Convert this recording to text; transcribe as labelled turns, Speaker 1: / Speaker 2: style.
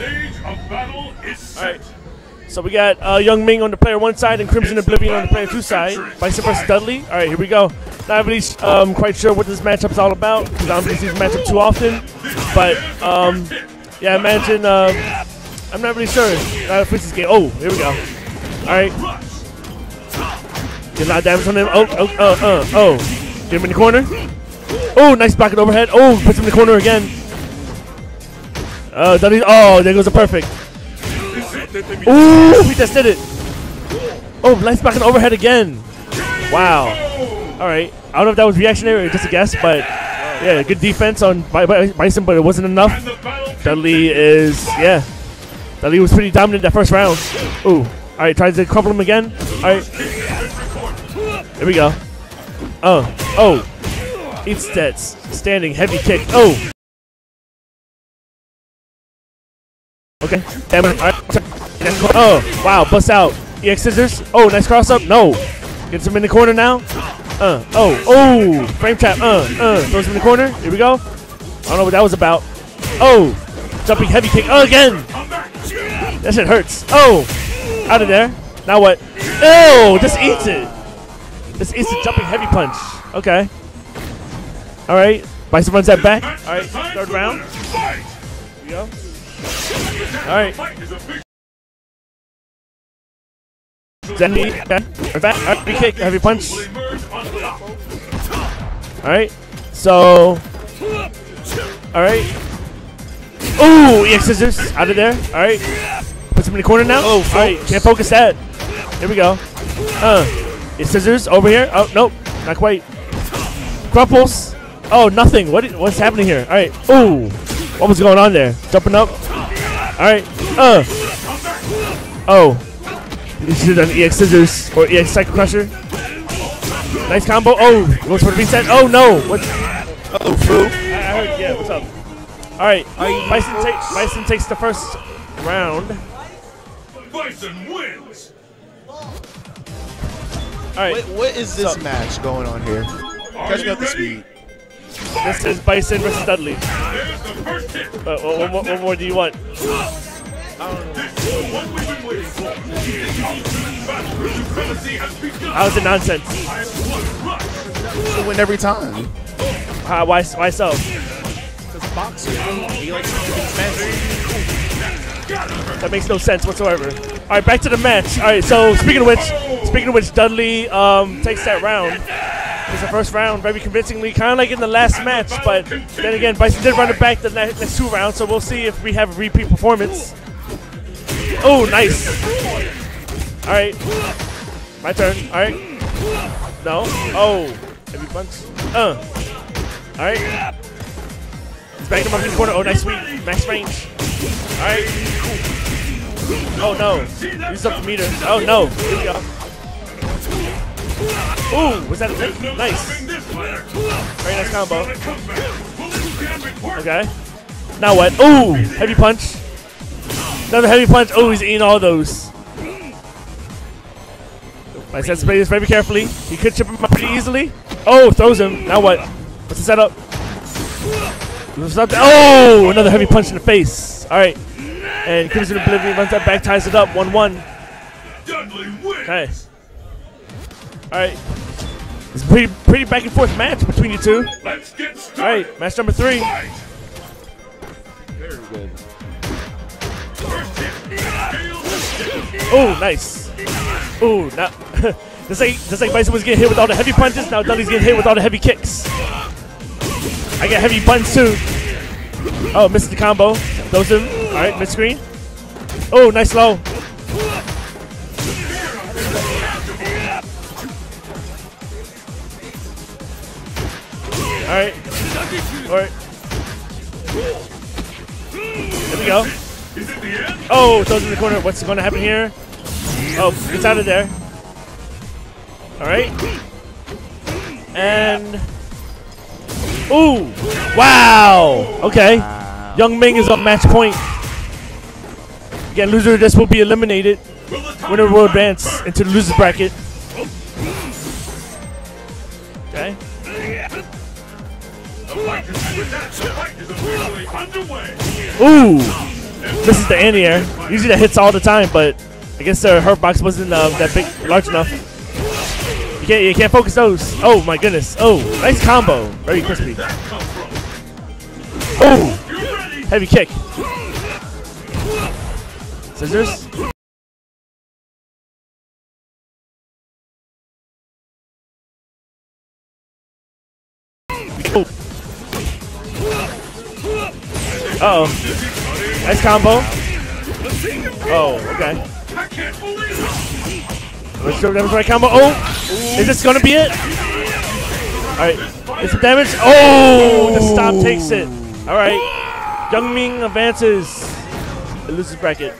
Speaker 1: stage of battle is set.
Speaker 2: Right. So we got uh, Yung Ming on the player one side and Crimson Oblivion on the player two side. Bison versus Dudley. All right, here we go. Not really um, quite sure what this matchup's all about because I don't see this matchup too often. But um, yeah, imagine. Um, I'm not really sure. This game. Oh, here we go. All right. Get a lot of damage on him. Oh, oh, uh, uh, oh. Get him in the corner. Oh, nice back and overhead. Oh, puts him in the corner again. Uh, oh, Dudley. Oh, there goes the perfect. Ooh, we just did it. Oh, nice back and overhead again. Wow. All right. I don't know if that was reactionary or just a guess, but yeah, good defense on Bi- Bi- Bison, but it wasn't enough. Dudley is, yeah. Dudley was pretty dominant that first round. Ooh. All right, tries to crumple him again. All right. Here we go. Uh, oh. Oh. Eats that standing heavy kick. Oh. Okay. Oh, wow. Bust out. EX scissors. Oh, nice cross up. No. Gets him in the corner now. Uh. Oh. Oh. Frame trap. Uh. Uh. Throws him in the corner. Here we go. I don't know what that was about. Oh. Jumping heavy kick. Again. That shit hurts. Oh. Out of there. Now what? Oh. Just eats it. Just eats the jumping heavy punch. Okay. All right. Bison runs that back. All right. Third round. Here we go. All right.
Speaker 1: Fight is
Speaker 2: Zendy. Okay. Back. Heavy kick. Heavy punch.
Speaker 1: will emerge on top.
Speaker 2: All right. So. All right. Ooh, EX scissors out of there. All right. Puts him in the corner now.
Speaker 3: Oh,
Speaker 2: all right. Can't focus that. Here we go. Uh, EX scissors over here. Oh nope, not quite. Crumples. Oh, nothing. What? What's happening here? All right. Ooh, what was going on there? Jumping up. All right. Uh. Oh. You should have done EX scissors or EX Psycho Crusher. Nice combo. Oh, goes for the reset. Oh no. What?
Speaker 3: Oh, Fu.
Speaker 2: I, I heard. Yeah. What's up? All right. Bison takes. Bison takes the first round.
Speaker 1: Bison wins.
Speaker 2: All right.
Speaker 3: What, what is this
Speaker 2: So-
Speaker 3: match going on here?
Speaker 1: Are
Speaker 3: Catch me up to speed.
Speaker 2: This is Bison versus Dudley.
Speaker 1: The first hit.
Speaker 2: Uh, what, what, what more do you want?
Speaker 1: This is what we've been waiting for. The ultimate battle for supremacy has begun.
Speaker 2: How's it nonsense?
Speaker 1: I am one rush.
Speaker 3: I win every time.
Speaker 2: Uh, why? Why so?
Speaker 3: Because boxer, he likes to be smashed.
Speaker 2: That makes no sense whatsoever. All right, back to the match. All right, so speaking of which, speaking of which, Dudley um, takes that round. It's the first round very convincingly, kind of like in the last match. But then again, Bison did run it back the ne- next two rounds, so we'll see if we have a repeat performance. Oh, nice. All right, my turn. All right. No. Oh, heavy punch. Uh. All right. He's him up in the corner. Oh, nice sweep. Max range. All right. Oh no. Use up the meter. Oh no. Here we go. Ooh, was that a hit? Nice. Very nice combo. Okay. Now what? Ooh, heavy punch. Another heavy punch. Oh, he's eating all those. I said spray this very carefully. He could chip him up pretty easily. Oh, throws him. Now what? What's the setup? Oh, another heavy punch in the face. All right. And Crimson Oblivion runs that back, ties it up. 1 1.
Speaker 1: Dudley wins.
Speaker 2: Okay. All right. It's a pretty, pretty back and forth match between you two.
Speaker 1: Let's get
Speaker 2: All
Speaker 1: started.
Speaker 2: right, match number three.
Speaker 1: Fight.
Speaker 3: Very good.
Speaker 1: First hit. Hail the hit.
Speaker 2: Oh, nice. Oh, now just like just like Bison was getting hit with all the heavy punches, now Dudley's getting hit with all the heavy kicks. I get heavy punch too. Oh, misses the combo. Throws him. All right, mid screen. Oh, nice low. All right. All right. There we go. Oh, throws in the corner. What's going to happen here? Oh, gets out of there. All right. And. Ooh! Wow! Okay. Yung Ming is on match point. Again, loser of this will be eliminated. Winner will advance into the losers bracket. Okay.
Speaker 1: The fight is. The.
Speaker 2: Ooh! Anti-air. Usually that hits all the time, but I guess the hurt box wasn't uh, that big, large enough. You can't, you can't focus those. Oh my goodness. Oh, nice combo. Very crispy. Oh, heavy kick. Scissors. Uh oh. Nice combo. Oh, okay. Let's go damage right combo. Oh! Is this gonna be it? Alright. It's some damage. Oh! The stop takes it. Alright. Yung Ming advances. It loses bracket.